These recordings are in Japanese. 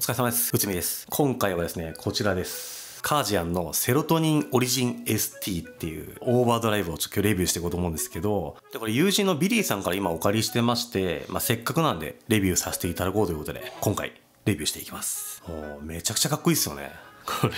お疲れ様です。内海です。今回はですね、こちらです。カージアンのセロトニンオリジン ST っていうオーバードライブをちょっと今日レビューしていこうと思うんですけど、でこれ友人のビリーさんから今お借りしてまして、まあ、せっかくなんでレビューさせていただこうということで、今回レビューしていきます。もうめちゃくちゃかっこいいですよね。これ。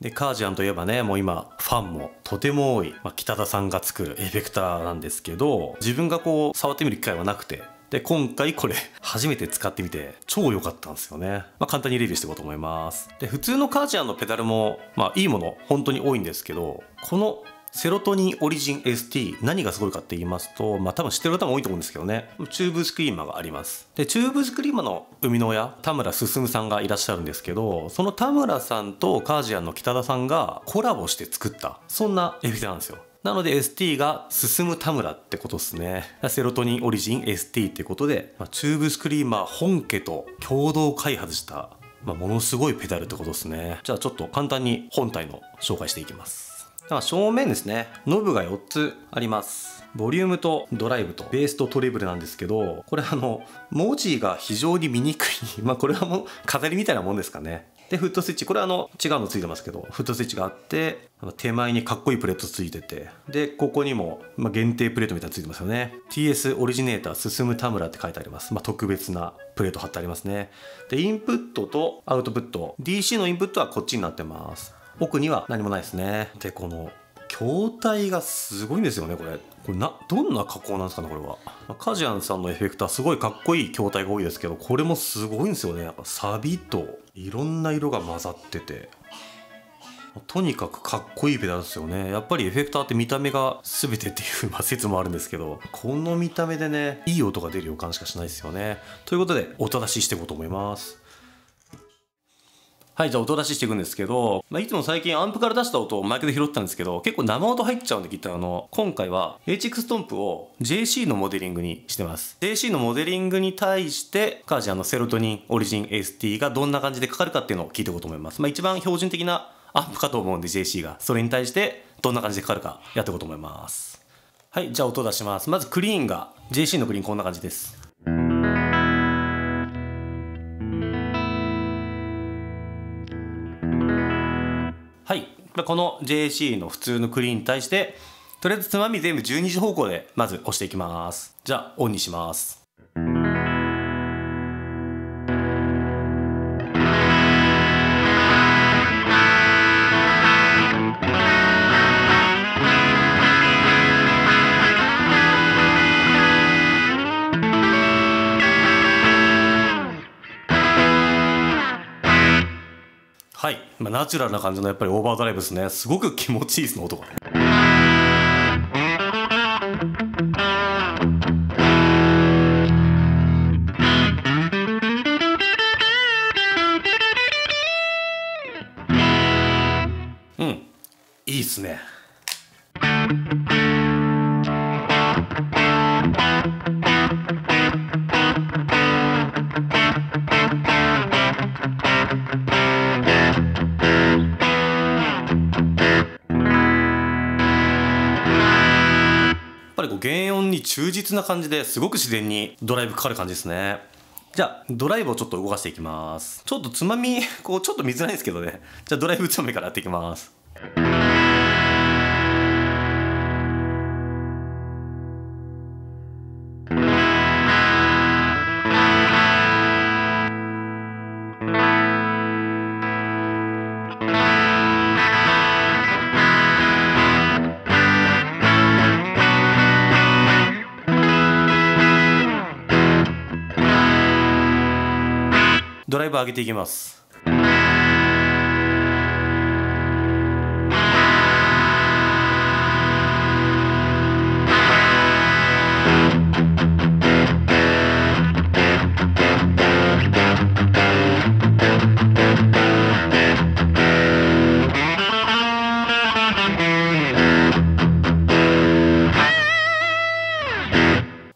で、 Kardian といえばね、もう今、ファンもとても多い、まあ、北田さんが作るエフェクターなんですけど、自分がこう、触ってみる機会はなくて、で、今回これ、初めて使ってみて、超良かったんですよね。まあ、簡単にレビューしていこうと思います。で、普通のカージアンのペダルも、まあ、いいもの、本当に多いんですけど、このセロトニンオリジン ST 何がすごいかって言いますとまあ多分知ってる方も多いと思うんですけどねチューブスクリーマーがありますでチューブスクリーマーの生みの親田村進さんがいらっしゃるんですけどその田村さんとカージアンの北田さんがコラボして作ったそんなエフェクターなんですよなので ST が進む田村ってことですね。セロトニンオリジン ST ってことで、まあ、チューブスクリーマー本家と共同開発した、まあ、ものすごいペダルってことですね。じゃあちょっと簡単に本体の紹介していきます。正面ですね。ノブが4つあります。ボリュームとドライブとベースとトリブルなんですけど、これあの、文字が非常に見にくい。まあこれはもう飾りみたいなもんですかね。で、フットスイッチ。これあの、違うのついてますけど、フットスイッチがあって、手前にかっこいいプレートついてて、で、ここにも、まあ、限定プレートみたいなのついてますよね。TS オリジネーター進む田村って書いてあります。まあ、特別なプレート貼ってありますね。で、インプットとアウトプット。DC のインプットはこっちになってます。奥には何もないですね。で、この、筐体がすごいんですよねこれ。これなどんな加工なんですかねこれは、まカジアンさんのエフェクターすごいかっこいい筐体が多いですけどこれもすごいんですよね。やっぱサビといろんな色が混ざってて。とにかくかっこいいペダルですよね。やっぱりエフェクターって見た目が全てっていう、ま、説もあるんですけどこの見た目でねいい音が出る予感しかしないですよね。ということで音出ししていこうと思います。はい、じゃあ音出ししていくんですけど、まあ、いつも最近アンプから出した音をマイクで拾ったんですけど、結構生音入っちゃうんでギターの、今回は HX トンプを JC のモデリングにしてます。JC のモデリングに対して、カージアのセロトニンオリジン ST がどんな感じでかかるかっていうのを聞いていこうと思います。まあ、一番標準的なアンプかと思うんで JC が。それに対してどんな感じでかかるかやっていこうと思います。はい、じゃあ音出します。まずクリーンが、JC のクリーンこんな感じです。この JC の普通のクリーンに対して、とりあえずつまみ全部12時方向でまず押していきます。じゃあ、オンにします。はい。まあ、ナチュラルな感じのやっぱりオーバードライブですね。すごく気持ちいいですね、音が。うん。いいっすね。ぱりこう原音に忠実な感じですごく自然にドライブかかる感じですね。じゃあドライブをちょっと動かしていきます。ちょっとつまみ、こうちょっと見づらいんですけどね。じゃあドライブつまみからやっていきます。ドライブ上げていきます。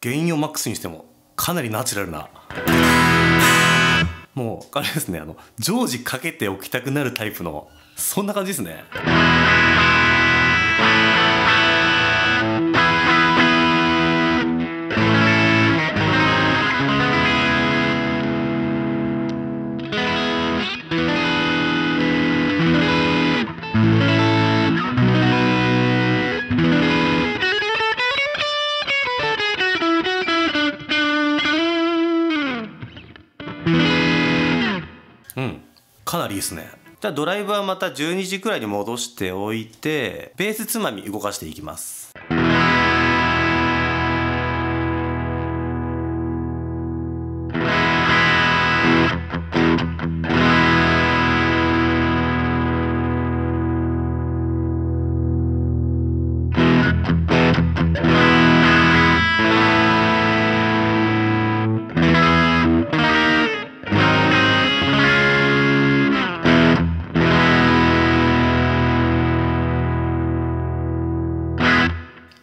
原因をマックスにしてもかなりナチュラルなもうあれですねあの常時かけておきたくなるタイプのそんな感じですね。かなりいいですね。じゃあドライブはまた12時くらいに戻しておいてベースつまみ動かしていきます。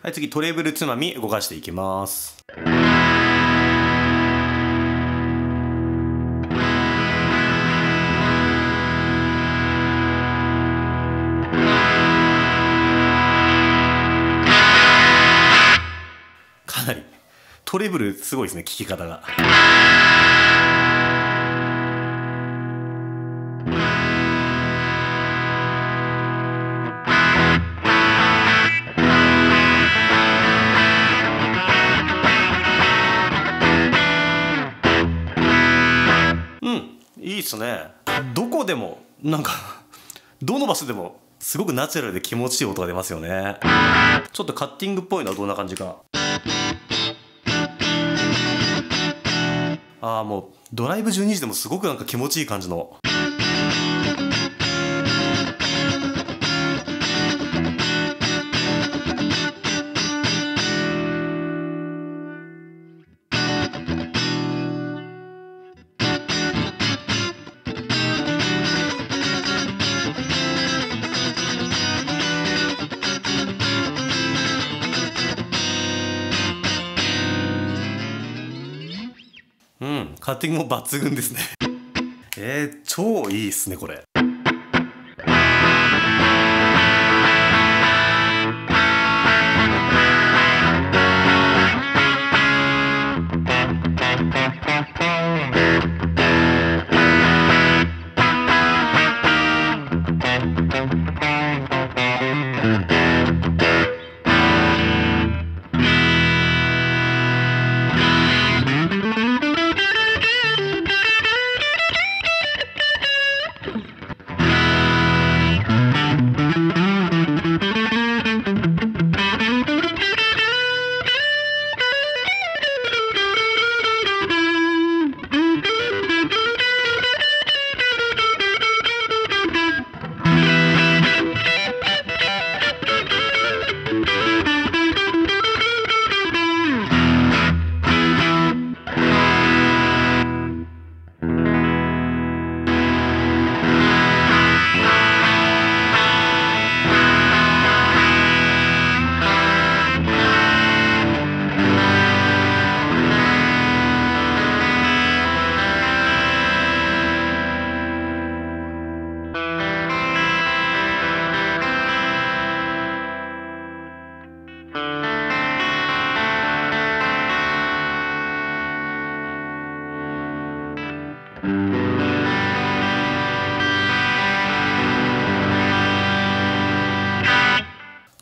はい次トレーブルつまみ動かしていきますかなりトレブルすごいですね聞き方が。すね。どこでもなんか どの場所でもすごくナチュラルで気持ちいい音が出ますよね。ちょっとカッティングっぽいのはどんな感じか。ああもうドライブ12時でもすごくなんか気持ちいい感じの。ッティングも抜群ですね。えー、超いいっすねこれ。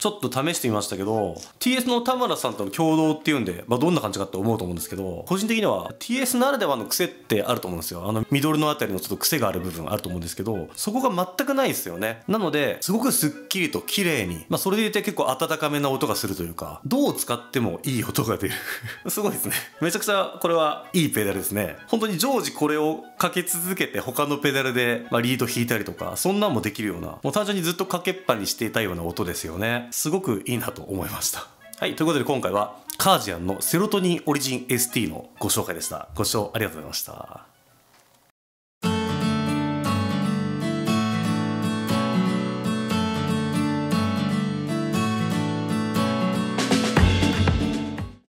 ちょっと試してみましたけど TS の田村さんとの共同っていうんで、まあ、どんな感じかって思うと思うんですけど個人的には TS ならではの癖ってあると思うんですよ。あのミドルのあたりのちょっと癖がある部分あると思うんですけどそこが全くないですよね。なのですごくすっきりと綺麗にまあそれでいて結構温かめな音がするというかどう使ってもいい音が出る。すごいですね。めちゃくちゃこれはいいペダルですね。本当に常時これをかけ続けて他のペダルで、まあ、リード弾いたりとかそんなんもできるようなもう単純にずっとかけっぱにしていたような音ですよね。すごくいいなと思いました。はいということで今回はカージアンのセロトニンオリジン ST のご紹介でした。ご視聴ありがとうございました。